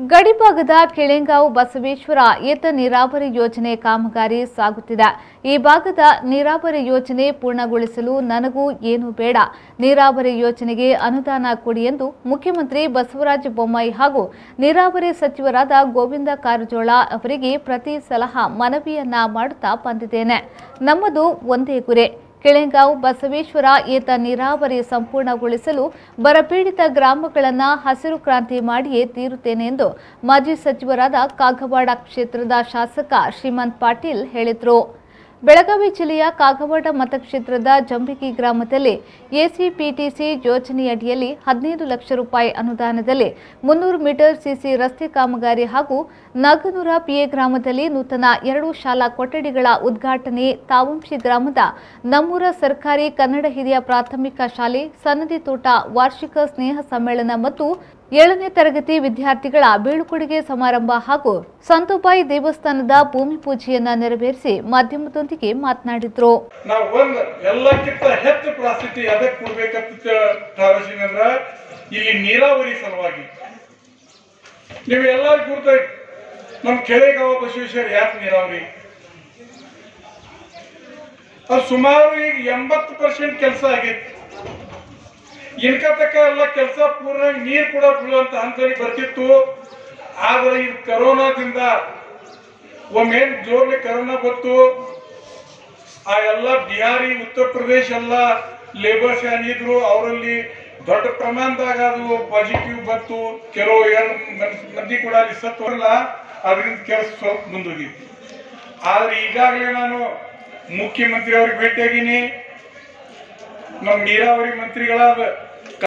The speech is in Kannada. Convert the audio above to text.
ಗಡಿಭಾಗದ ಕೆಳೆಂಗಾವು ಬಸವೇಶ್ವರ ಏತ ನೀರಾವರಿ ಯೋಜನೆ ಕಾಮಗಾರಿ ಸಾಗುತ್ತಿದೆ. ಈ ಭಾಗದ ನೀರಾವರಿ ಯೋಜನೆ ಪೂರ್ಣಗೊಳಿಸಲು ನನಗೂ ಏನು ಬೇಡ. ನೀರಾವರಿ ಯೋಜನೆಗೆ ಅನುದಾನ ಕೊಡಿ ಎಂದು ಮುಖ್ಯಮಂತ್ರಿ ಬಸವರಾಜ ಬೊಮ್ಮಾಯಿ ಹಾಗೂ ನೀರಾವರಿ ಸಚಿವರಾದ ಗೋವಿಂದ ಕಾರಜೋಳ ಅವರಿಗೆ ಪ್ರತಿ ಸಲಹಾ ಮನವಿಯನ್ನ ಮಾಡುತ್ತಾ ಬಂದಿದ್ದೇನೆ. ನಮ್ಮದು ಒಂದೇ ಗುರಿ. ಕೆಳೆಗಾಂವ್ ಬಸವೇಶ್ವರ ಏತ ನೀರಾವರಿ ಸಂಪೂರ್ಣಗೊಳಿಸಲು ಬರಪೀಡಿತ ಗ್ರಾಮಗಳನ್ನು ಹಸಿರು ಕ್ರಾಂತಿ ಮಾಡಿಯೇ ತೀರುತ್ತೇನೆ ಎಂದು ಮಾಜಿ ಸಚಿವರಾದ ಕಾಗವಾಡ ಕ್ಷೇತ್ರದ ಶಾಸಕ ಶ್ರೀಮಂತ್ ಪಾಟೀಲ್ ಹೇಳಿದರು. ಬೆಳಗಾವಿ ಜಿಲ್ಲೆಯ ಕಾಗವಾಡ ಮತಕ್ಷೇತ್ರದ ಜಂಬಿಕಿ ಗ್ರಾಮದಲ್ಲಿ ಎಸಿಪಿಟಿಸಿ ಯೋಜನೆಯಡಿಯಲ್ಲಿ ಹದಿನೈದು ಲಕ್ಷ ರೂಪಾಯಿ ಅನುದಾನದಲ್ಲಿ ಮುನ್ನೂರು ಮೀಟರ್ ಸಿಸಿ ರಸ್ತೆ ಕಾಮಗಾರಿ ಹಾಗೂ ನಾಗನೂರ ಪಿಎ ಗ್ರಾಮದಲ್ಲಿ ನೂತನ ಎರಡು ಶಾಲಾ ಕೊಠಡಿಗಳ ಉದ್ಘಾಟನೆ ತಾವಂಶಿ ಗ್ರಾಮದ ನಮ್ಮೂರ ಸರ್ಕಾರಿ ಕನ್ನಡ ಹಿರಿಯ ಪ್ರಾಥಮಿಕ ಶಾಲೆ ಸನ್ನದಿ ತೋಟ ವಾರ್ಷಿಕ ಸ್ನೇಹ ಸಮ್ಮೇಳನ ಮತ್ತು ಏಳನೇ ತರಗತಿ ವಿದ್ಯಾರ್ಥಿಗಳ ಬೀಳ್ಕೊಡುಗೆ ಸಮಾರಂಭ ಹಾಗೂ ಸಂತೋಬಾಯಿ ದೇವಸ್ಥಾನದ ಭೂಮಿ ಪೂಜೆಯನ್ನ ನೆರವೇರಿಸಿ ಮಾಧ್ಯಮದೊಂದಿಗೆ ಮಾತನಾಡಿದ್ರು. ಎಲ್ಲಕ್ಕಿಂತ ಹೆಚ್ಚು ಪ್ರಾಶಸ್ತ್ಯ ಅದಕ್ಕೆ ಕೊಡ್ಬೇಕಂತ ಇಲ್ಲಿ ನೀರಾವರಿ ಸಲುವಾಗಿ. ನೀವು ಎಲ್ಲರೂ ಗುರ್ತ ನಮ್ ಕೆಳೆಗಾವ ಬಸವೇಶ್ವರ ಯಾಕೆ ನೀರಾವರಿ? ಅದು ಸುಮಾರು ಈಗ ಎಂಬತ್ತು ಪರ್ಸೆಂಟ್ ಕೆಲಸ ಆಗೈತಿ. ಇನ್ಕ ತಕ್ಕ ಎಲ್ಲ ಕೆಲಸ ಪೂರ್ಣ ನೀರು ಕೂಡ ಬೀಳುವಂತ ಹಂತದಲ್ಲಿ ಬರ್ತಿತ್ತು. ಆದ್ರೆ ಇದು ಕರೋನಾದಿಂದ ಒಮ್ಮೆ ಜೋರ್ಲಿ ಕರೋನಾ ಬಂತು. ಆ ಎಲ್ಲ ಬಿಹಾರಿ, ಉತ್ತರ ಪ್ರದೇಶ ಎಲ್ಲ ಲೇಬರ್ಸ್ ಏನಿದ್ರು ಅವರಲ್ಲಿ ದೊಡ್ಡ ಪ್ರಮಾಣದಾಗ ಅದು ಪಾಸಿಟಿವ್ ಬಂತು. ಕೆಲವು ಏನು ಮಂದಿ ಕೂಡ ಅಲ್ಲಿ ಸತ್ತವಲ್ಲ ಅದರಿಂದ ಕೆಲಸ ಸ್ವಲ್ಪ ಮುಂದೋಗಿತ್ತು. ಆದ್ರೆ ಈಗಾಗಲೇ ನಾನು ಮುಖ್ಯಮಂತ್ರಿ ಅವ್ರಿಗೆ ಭೇಟಿಯಾಗಿನಿ. ನಮ್ಮ ನೀರಾವರಿ ಮಂತ್ರಿಗಳಾದ